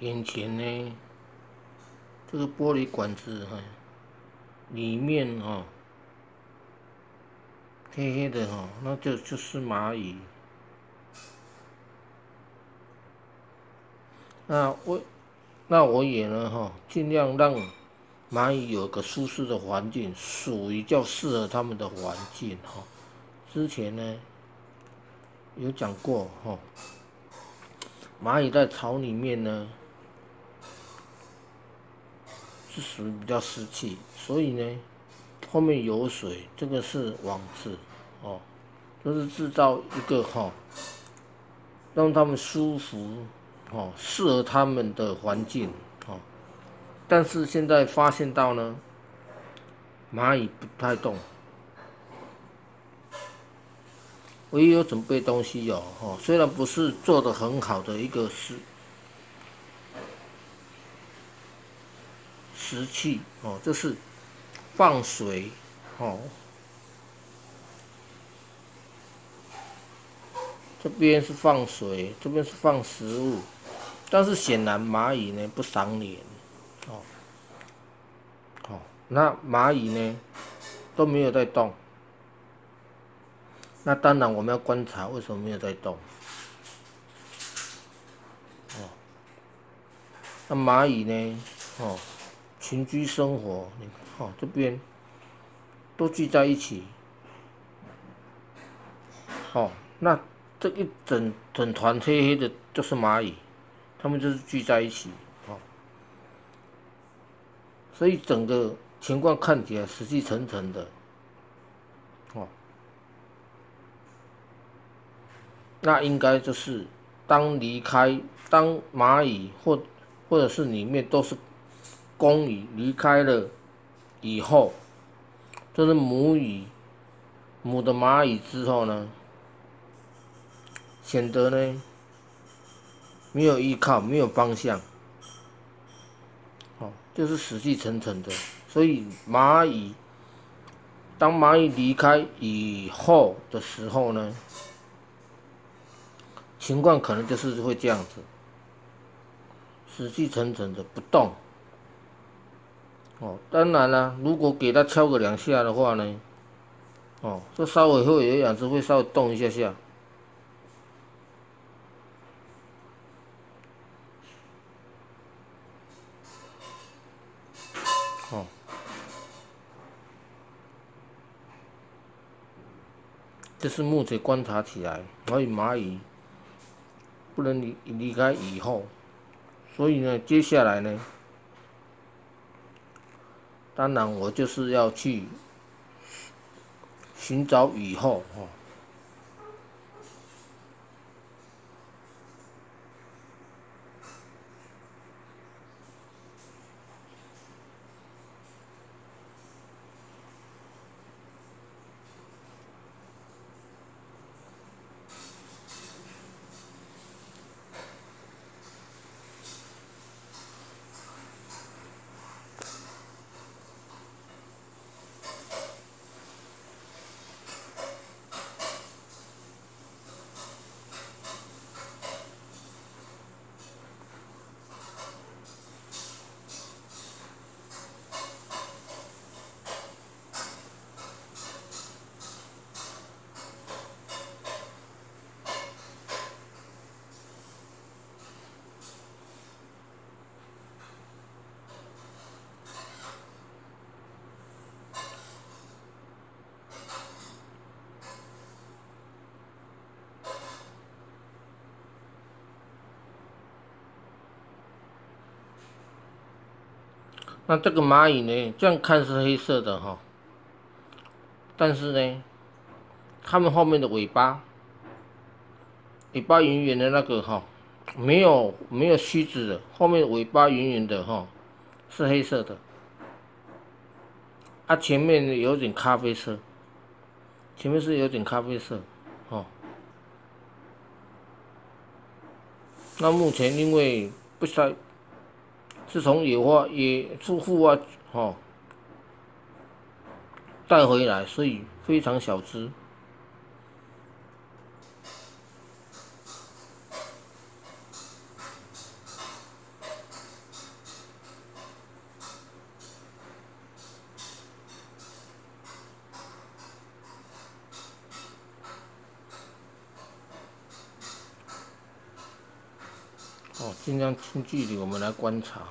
眼前呢，这个玻璃管子哈，里面哈，黑黑的哈，那就就是蚂蚁。那我，那我也呢哈，尽量让蚂蚁有个舒适的环境，属于较适合它们的环境哈。之前呢，有讲过哈，蚂蚁在巢里面呢，是属于比较湿气，所以呢，后面有水，这个是网子哦，就是制造一个哈，让他们舒服。哦，适合他们的环境哦，但是现在发现到呢，蚂蚁不太动，我也有准备东西有哦，虽然不是做的很好的一个石石器哦，就是放水哦。这边是放水，这边是放食物，但是显然蚂蚁呢不赏脸，哦，哦，那蚂蚁呢都没有在动，那当然我们要观察为什么没有在动，哦，那蚂蚁呢，哦，群居生活，你看，哦，这边都聚在一起，哦，那。这一整整团黑黑的，就是蚂蚁，它们就是聚在一起，哦，所以整个情况看起来死气沉沉的，哦，那应该就是当离开，当蚂蚁或或者是里面都是公蚁离开了以后，这是母蚁母的蚂蚁之后呢？显得呢没有依靠，没有方向，哦，就是死气沉沉的。所以蚂蚁，当蚂蚁离开以后的时候呢，情况可能就是会这样子，死气沉沉的不动。哦，当然啦，如果给它敲个两下的话呢，哦，这稍微会有两只会稍微动一下下。哦这是目前观察起来，所以蚂蚁不能离离开蚁后，所以呢，接下来呢，当然我就是要去寻找以后。那这个蚂蚁呢？这样看是黑色的哈，但是呢，它们后面的尾巴，尾巴圆圆的那个哈，没有没有须子的，后面尾巴圆圆的哈，是黑色的。它前面有点咖啡色，前面是有点咖啡色，哦。那目前因为不晒。自从有话也住户啊，哦，带回来，所以非常小只。哦，尽量近距离，我们来观察。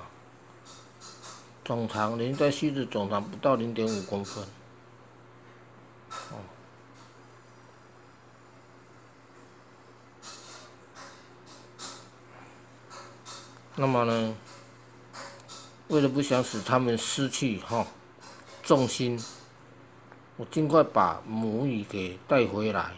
总长连在须子总长不到零点五公分。哦。那么呢，为了不想使它们失去哈重心，我尽快把母蚁给带回来。